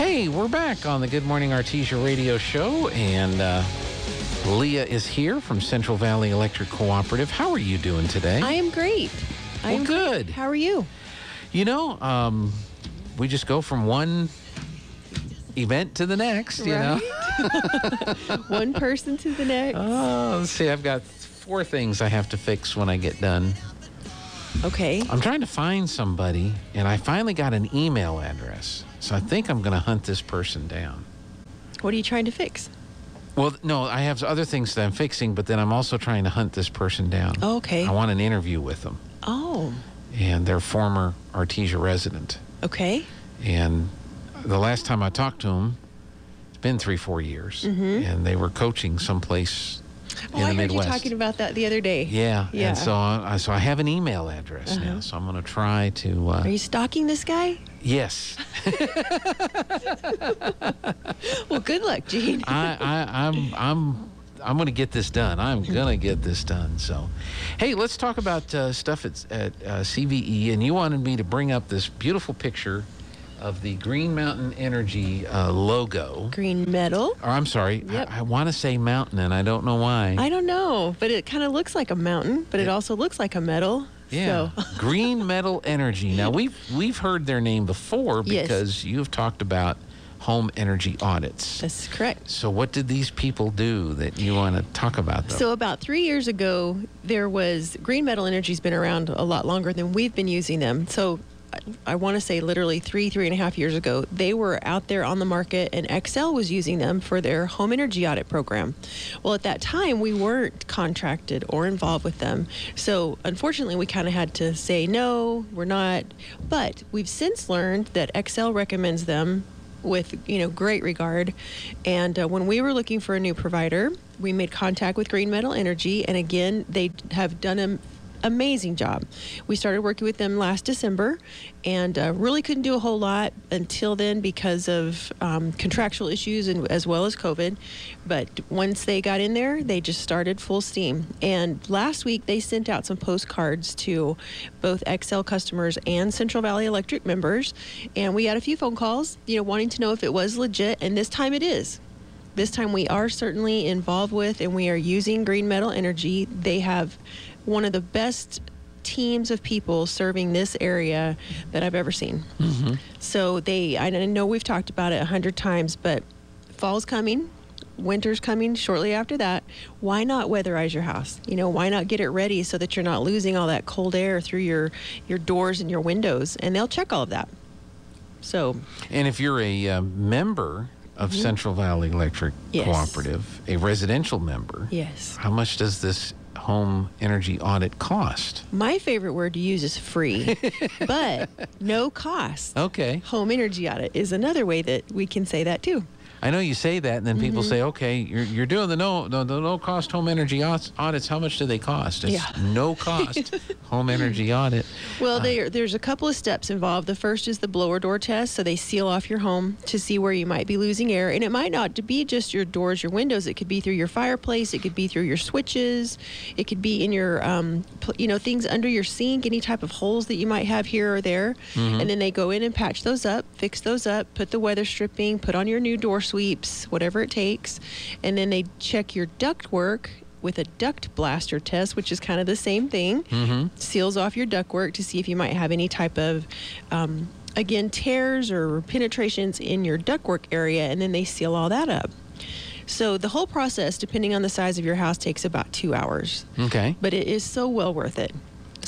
Hey, we're back on the Good Morning Artesia radio show, and uh, Leah is here from Central Valley Electric Cooperative. How are you doing today? I am great. I Well, am good. Great. How are you? you know, um, we just go from one event to the next, you know? One person to the next. Oh, let's see. I've got four things I have to fix when I get done. Okay. I'm trying to find somebody, and I finally got an email address. So I think I'm going to hunt this person down. What are you trying to fix? Well, no, I have other things that I'm fixing, but then I'm also trying to hunt this person down. Oh, okay. I want an interview with them, Oh, and they're former Artesia resident. okay. And the last time I talked to them, it's been three, four years, mm-hmm. and they were coaching someplace. Oh, I heard Midwest. you talking about that the other day. yeah, Yeah. And so, I, so I have an email address now, Uh-huh. so I'm going to try to. Uh, Are you stalking this guy? yes, Well, good luck, Gene. I, I, I'm, I'm, I'm going to get this done. I'm going to get this done. So, hey, let's talk about uh, stuff at, at uh, CVE. And you wanted me to bring up this beautiful picture of the Green Mountain Energy uh, logo. Green metal. Or I'm sorry, Yep. I, I want to say mountain, and I don't know why. I don't know, but it kind of looks like a mountain, but it Yeah. also looks like a metal. yeah, So, Green Metal Energy. Now we've we've heard their name before Yes. because you've talked about home energy audits. that's correct. So what did these people do that you want to talk about? Them? So about three years ago, there was Green Metal Energy's been around a lot longer than we've been using them. So I, want to say literally three, three and a half years ago, they were out there on the market, and Xcel was using them for their home energy audit program. Well, at that time, we weren't contracted or involved with them. So unfortunately, we kind of had to say no, we're not. But we've since learned that Xcel recommends them with you know great regard and uh, when we were looking for a new provider we made contact with green metal energy and again they have done an amazing job. We started working with them last december and uh, really couldn't do a whole lot until then because of um, contractual issues and as well as covid. But once they got in there they just started full steam. And last week they sent out some postcards to both Xcel customers and central valley electric members and we had a few phone calls you know wanting to know if it was legit and this time it is. This time we are certainly involved with and we are using green metal energy. They have one of the best teams of people serving this area that i've ever seen. So they i know we've talked about it a hundred times but fall's coming winter's coming shortly after that. Why not weatherize your house? You know why not get it ready so that you're not losing all that cold air through your your doors and your windows? And they'll check all of that. So And if you're a uh, member of Central Valley Electric Mm-hmm. Yes. Cooperative, a residential member, yes. how much does this home energy audit cost? My favorite word to use is free, but no cost. Okay. Home energy audit is another way that we can say that too. I know you say that, and then people Mm-hmm. say, okay, you're, you're doing the no, the, the no cost home energy audits. How much do they cost? It's Yeah. no cost home energy audit. Well, there, there's a couple of steps involved. The first is the blower door test. So they seal off your home to see where you might be losing air. And it might not be just your doors, your windows. It could be through your fireplace. It could be through your switches. It could be in your, um, you know, things under your sink, any type of holes that you might have here or there. And then they go in and patch those up, fix those up, put the weather stripping, put on your new door sweeps, whatever it takes. And then they check your duct work with a duct blaster test, which is kind of the same thing. Seals off your ductwork to see if you might have any type of, um, again, tears or penetrations in your ductwork area, and then they seal all that up. So the whole process, depending on the size of your house, takes about two hours, Okay. but it is so well worth it.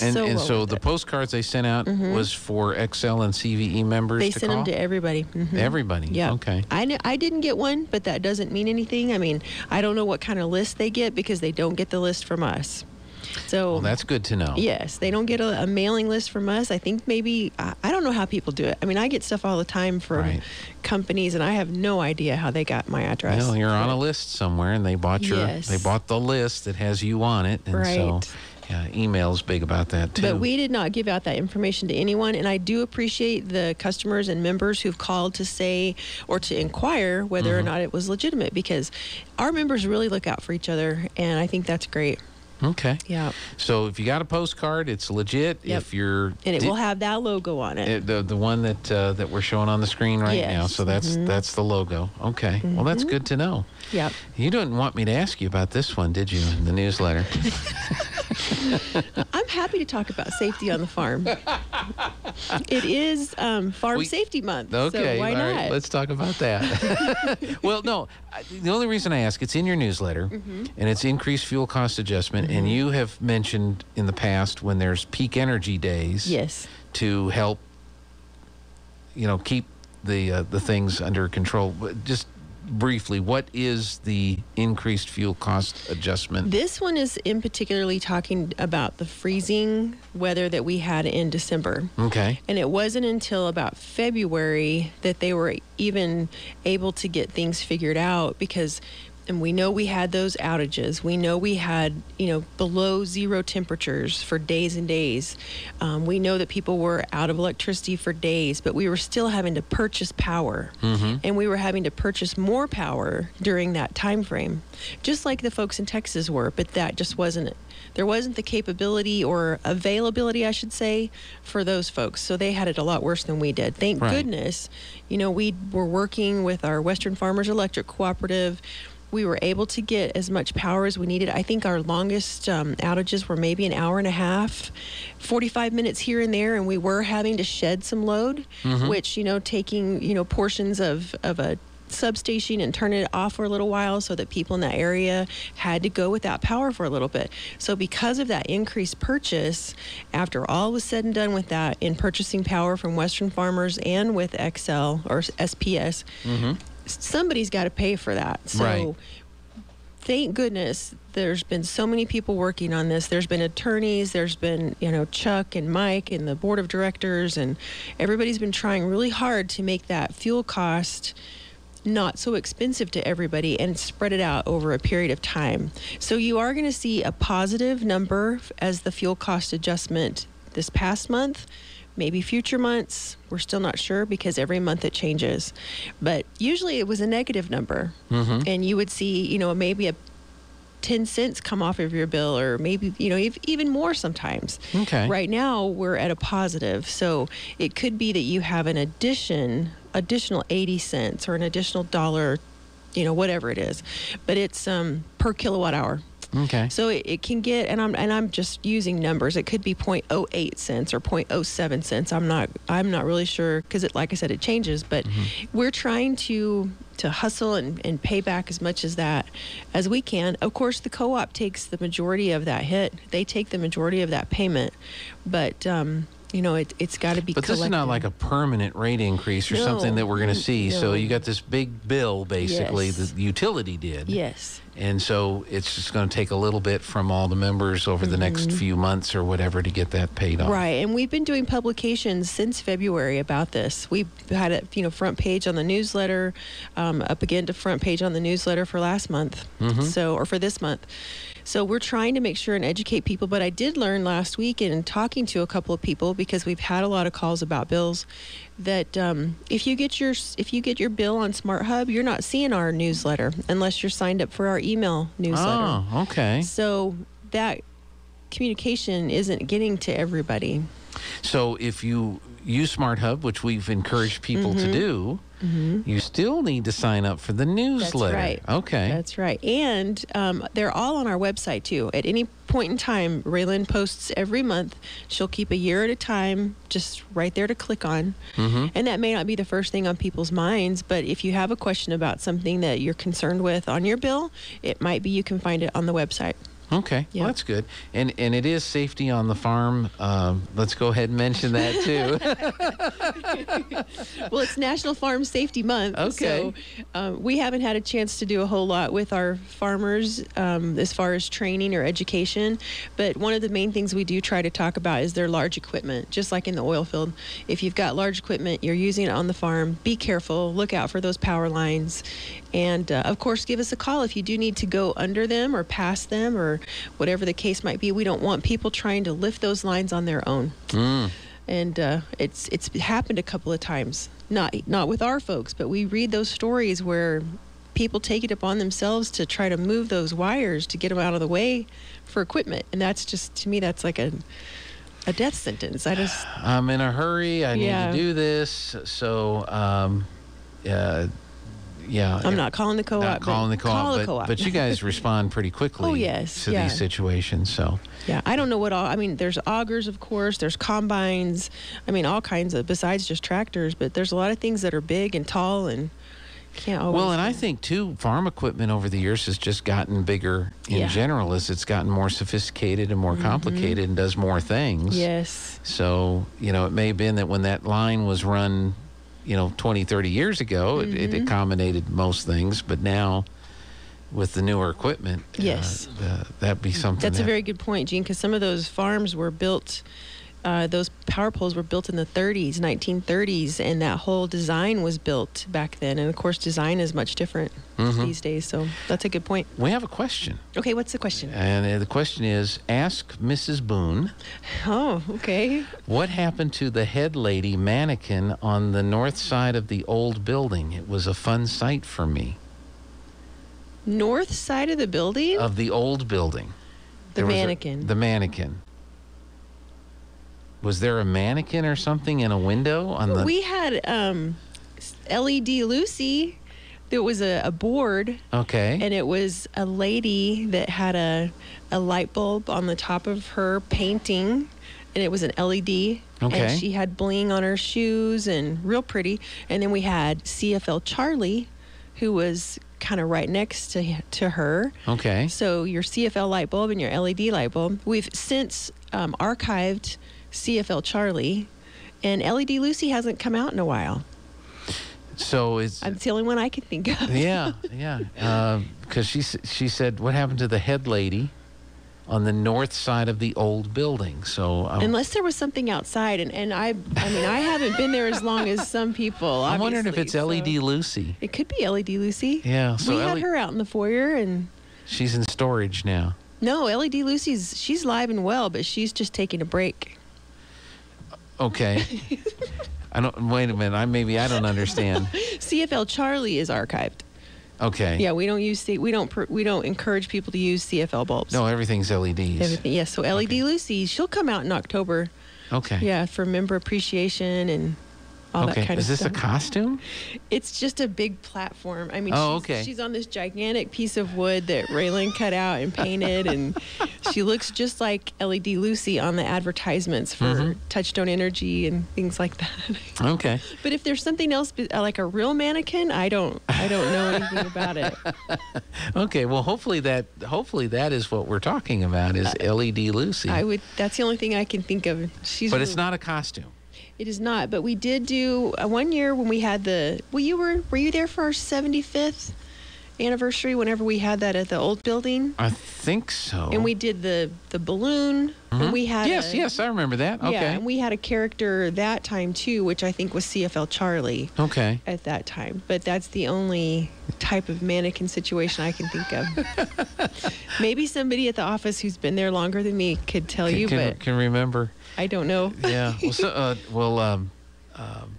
And, so and so the it. Mm-hmm. postcards they sent out was for Xcel and CVE members they to send call? them to everybody. Mhm. Everybody. Yeah. Okay. I, kn- I didn't get one, but that doesn't mean anything. I mean, I don't know what kind of list they get because they don't get the list from us. So Well, that's good to know. Yes, they don't get a, a mailing list from us. I think maybe I, I don't know how people do it. I mean, I get stuff all the time from Right. companies, and I have no idea how they got my address. Well, you're on a list somewhere, and they bought your Yes. they bought the list that has you on it, and so Email's big about that too. But we did not give out that information to anyone, and I do appreciate the customers and members who've called to say or to inquire whether Mm-hmm. or not it was legitimate because our members really look out for each other, and I think that's great. Okay. Yeah. So if you got a postcard, it's legit. Yep. If you're And it will have that logo on it. it- the the one that uh, that we're showing on the screen right now. Yes. So that's that's the logo. Okay. Well, that's good to know. Yep. You didn't want me to ask you about this one, did you? In the newsletter. I'm happy to talk about safety on the farm. it is um, Farm We- Safety Month. Okay, So why all not? right, let's talk about that. well, no, the only reason I ask, it's in your newsletter, Mm-hmm. and it's increased fuel cost adjustment, and you have mentioned in the past when there's peak energy days yes. to help, you know, keep the uh, the things under control. But Just briefly, what is the increased fuel cost adjustment? This one is in particularly talking about the freezing weather that we had in December. Okay. And it wasn't until about February that they were even able to get things figured out because and we know we had those outages. We know we had, you know, below zero temperatures for days and days. Um, we know that people were out of electricity for days, but we were still having to purchase power, and we were having to purchase more power during that time frame, just like the folks in Texas were. But that just wasn't there wasn't the capability or availability, I should say, for those folks. So they had it a lot worse than we did. Thank Right. goodness, you know, we were working with our Western Farmers Electric Cooperative. We were able to get as much power as we needed. I think our longest um, outages were maybe an hour and a half, 45 minutes here and there, and we were having to shed some load, which, you know, taking, you know, portions of, of a substation and turn it off for a little while so that people in that area had to go without power for a little bit. So because of that increased purchase, after all was said and done with that in purchasing power from Western farmers and with Xcel or SPS, somebody's got to pay for that. So Right. thank goodness there's been so many people working on this. There's been attorneys, there's been, you know, Chuck and Mike and the board of directors, and everybody's been trying really hard to make that fuel cost not so expensive to everybody and spread it out over a period of time. So you are going to see a positive number as the fuel cost adjustment this past month. Maybe future months, we're still not sure because every month it changes. But usually it was a negative number. And you would see, you know, maybe a 10 cents come off of your bill or maybe you know ev- even more sometimes Okay. right now we're at a positive so it could be that you have an addition additional 80 cents or an additional dollar you know whatever it is but it's um, per kilowatt hour Okay. so it, it can get, and I'm and I'm just using numbers. It could be 0.08 cents or 0.07 cents. I'm not I'm not really sure because it, like I said, it changes. But we're trying to to hustle and, and pay back as much as that as we can. Of course, the co-op takes the majority of that hit. They take the majority of that payment, but um, you know it, it's got to be. But this is not like a permanent rate increase or No. something that we're going to see. So you got this big bill, basically, Yes. the utility did. yes. And so it's just going to take a little bit from all the members over the next few months or whatever to get that paid off. Mm-hmm. Right, and we've been doing publications since February about this. We had a you know front page on the newsletter, um, up again to front page on the newsletter for last month, so or for this month. So we're trying to make sure and educate people. But I did learn last week in talking to a couple of people because we've had a lot of calls about bills that um, if you get your if you get your bill on Smart Hub, you're not seeing our newsletter unless you're signed up for our email newsletter. Oh, okay. So that communication isn't getting to everybody. So if you use Smart Hub, which we've encouraged people Mm-hmm. to do, you still need to sign up for the newsletter. right. Okay. That's right. And um, they're all on our website too. At any point in time, Raylan posts every month. She'll keep a year at a time just right there to click on. Mm-hmm. And that may not be the first thing on people's minds, but if you have a question about something that you're concerned with on your bill, it might be you can find it on the website. Okay, Yeah. well that's good, and and it is safety on the farm. Um, let's go ahead and mention that too. well, it's National Farm Safety Month. Okay. So um, we haven't had a chance to do a whole lot with our farmers um, as far as training or education. But one of the main things we do try to talk about is their large equipment, just like in the oil field. If you've got large equipment, you're using it on the farm, be careful, look out for those power lines. And uh, of course, give us a call if you do need to go under them or past them or whatever the case might be. We don't want people trying to lift those lines on their own Mm. and uh, it's it's happened a couple of times. Not not with our folks, but we read those stories where people take it upon themselves to try to move those wires to get them out of the way for equipment, and that's just to me that's like a a death sentence. I just I'm in a hurry. I Yeah. need to do this. So, um, uh, yeah. I'm not calling the co-op. Not but calling the co-op, call but, co-op. but you guys respond pretty quickly Oh, yes, to yeah. these situations. So, Yeah, I don't know what all. I mean, there's augers, of course. There's combines. I mean, all kinds of besides just tractors. But there's a lot of things that are big and tall and can't always. well, and I think too, farm equipment over the years has just gotten bigger in Yeah. general as it's gotten more sophisticated and more mm-hmm. complicated and does more things. yes, So, you know, it may have been that when that line was run, you know, 20, 30 years ago, it, it Mm-hmm. accommodated most things. But now, with the newer equipment, Yes. uh, uh, that'd be something. that's a very good point, Gene. Because some of those farms were built. Uh, those power poles were built in the 30s, 1930s, and that whole design was built back then. And of course, design is much different Mhm. these days. So that's a good point. We have a question. Okay, what's the question? And uh, the question is Ask Mrs. Boone, Oh, okay. what happened to the head lady mannequin on the north side of the old building? It was a fun sight for me. North side of the building. Of the old building. the There was a- mannequin. the mannequin. Was there a mannequin or something in a window on the. we had um, LED Lucy. There was a, a board, okay. and it was a lady that had a a light bulb on the top of her painting, and it was an LED. Okay. And she had bling on her shoes and real pretty. And then we had CFL Charlie, who was kind of right next to to her. okay. So your CFL light bulb and your LED light bulb. We've since um, archived CFL Charlie, and LED Lucy hasn't come out in a while. So it's. It's the only one I can think of. yeah, yeah. Because she she said, "What happened to the head lady on the north side of the old building?" So um, Unless there was something outside, and, and I, I mean, I haven't been there as long as some people. I'm wondering if it's obviously, LED Lucy. It could be LED Lucy. Yeah. So we had her out in the foyer, and she's in storage now. no, LED Lucy's she's live and well, but she's just taking a break. Okay. I don't. Wait a minute. I maybe I don't understand. CFL Charlie is archived. Okay. Yeah, we don't use C, we don't pr- we don't encourage people to use CFL bulbs. No, everything's LEDs. Everything. Yes. So LED Okay. Lucy, she'll come out in October. Okay. Yeah, for member appreciation and all okay. that kind Is of this a costume? It's just a big platform. I mean, Oh, she's, okay. she's on this gigantic piece of wood that Raylan cut out and painted, and she looks just like LED Lucy on the advertisements for Mhm. Touchstone Energy and things like that. Okay. but if there's something else uh, like a real mannequin, I don't, I don't know anything about it. Okay. Well, hopefully that hopefully that is what we're talking about is LED Lucy. Uh, I would. That's the only thing I can think of. She's. but it's not a costume. It is not. But we did do uh, one year when we had the. Well, you were. Were you there for our 75th anniversary? Whenever we had that at the old building, I think so. and we did the the balloon. Mhm. And we had. Yes. a- yes. I remember that. Okay. Yeah, and we had a character that time too, which I think was CFL Charlie okay. at that time. But that's the only type of mannequin situation I can think of. Maybe somebody at the office who's been there longer than me could tell Can, you, can, but can remember. I don't know. Yeah. Well, so, uh, well um, um,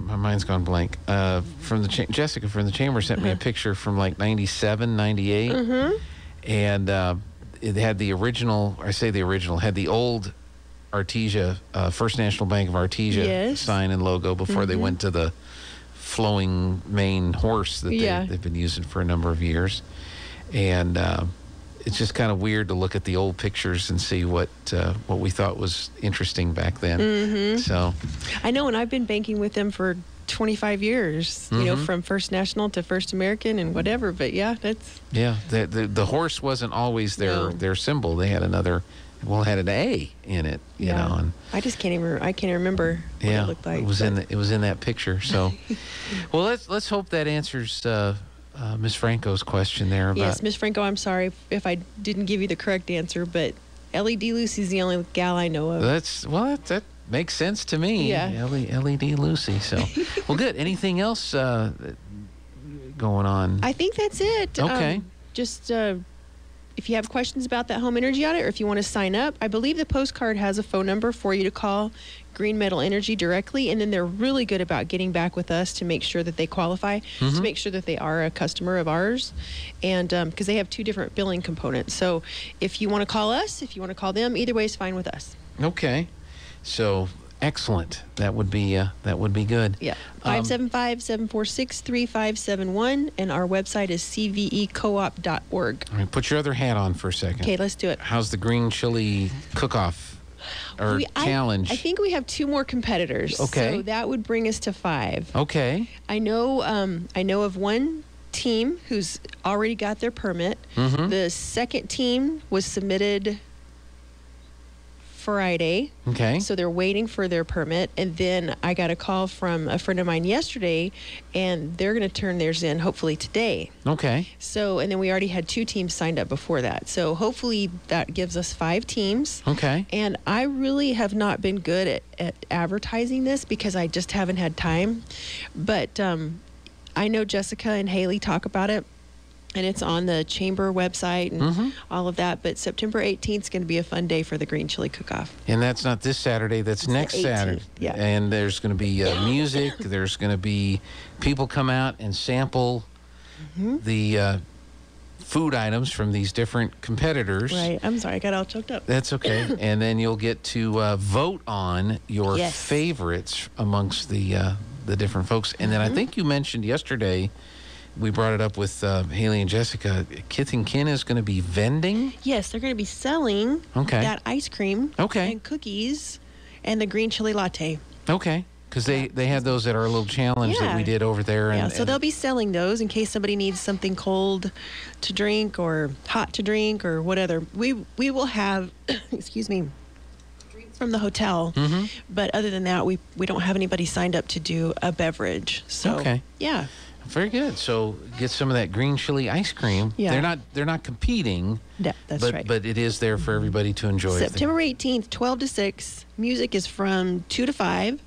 my mind's gone blank. Uh, from the cha- Jessica from the chamber sent me a Uh-huh. picture from like 97, 98. hmm and uh, it had the original. I say the original had the old Artesia uh, First National Bank of Artesia Yes. sign and logo before they Mhm. went to the flowing mane horse that Yeah. they, they've been using for a number of years, and. It's just kind of weird to look at the old pictures and see what uh, what we thought was interesting back then. hmm So, I know, and I've been banking with them for 25 years. You know, Mhm. from First National to First American and whatever. But yeah, that's yeah, the the, the horse wasn't always their No. their symbol. They had another, well, it had an A in it, you yeah. know, and I just can't even. I can't remember what yeah, it looked like. was but- in the, it was in that picture. So, well, let's let's hope that answers uh, uh, Miss Franco's question there about. Yes, Miss Franco. I'm sorry if I didn't give you the correct answer, but LED Lucy's the only gal I know of. That's well, that, that makes sense to me. Yeah. LED Lucy. So, well, good. Anything else uh, going on? I think that's it. Okay. Um, just uh, if you have questions about that home energy audit or if you want to sign up, I believe the postcard has a phone number for you to call Green Metal Energy directly. And then they're really good about getting back with us to make sure that they qualify, to mm-hmm. make sure that they are a customer of ours. And um, because they have two different billing components. So if you want to call us, if you want to call them, either way is fine with us. Okay. So excellent. That would be uh, that would be good. Yeah. Um, 575 746 3571. And our website is cvecoop.org. all right, put your other hat on for a second. Okay, let's do it. How's the green chili cook-off or We- I- challenge? I, think we have two more competitors. Okay. So that would bring us to five. okay. I know. Um, I know of one team who's already got their permit. Mhm. The second team was submitted Friday. Okay. So they're waiting for their permit. And then I got a call from a friend of mine yesterday, and they're going to turn theirs in hopefully today. okay. So, and then we already had two teams signed up before that. So hopefully that gives us five teams. Okay. And I really have not been good at, at advertising this because I just haven't had time. But um, I know Jessica and Haley talk about it. And it's on the chamber website and Mhm. all of that. But September 18th is going to be a fun day for the Green Chili Cook Off. And that's not this Saturday. That's the next Saturday. yeah. And there's going to be uh, music. there's going to be people come out and sample Mm-hmm. the uh, food items from these different competitors. Right. I'm sorry. I got all choked up. That's okay. and then you'll get to uh, vote on your Yes. favorites amongst the uh, the different folks. And then Mm-hmm. I think you mentioned yesterday, we brought it up with uh, Haley and Jessica. Kith and Kin is going to be vending. Yes, they're going to be selling Okay. that ice cream Okay. and cookies and the green chili latte. Okay. Because they, they had those at our little challenge that we did over there. And, yeah, so and- they'll be selling those in case somebody needs something cold to drink or hot to drink or whatever. We we will have, excuse me, drinks from the hotel. Mm-hmm. But other than that, we we don't have anybody signed up to do a beverage. So Okay. yeah, Very good. So get some of that green chili ice cream. Yeah. They're not they're not competing. Yeah, that's but, right. But it is there for everybody to enjoy. September 18th, 12 to 6. Music is from 2 to 5,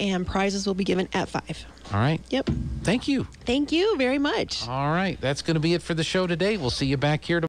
and prizes will be given at 5. All right. Yep. Thank you. Thank you very much. All right. That's going to be it for the show today. We'll see you back here tomorrow.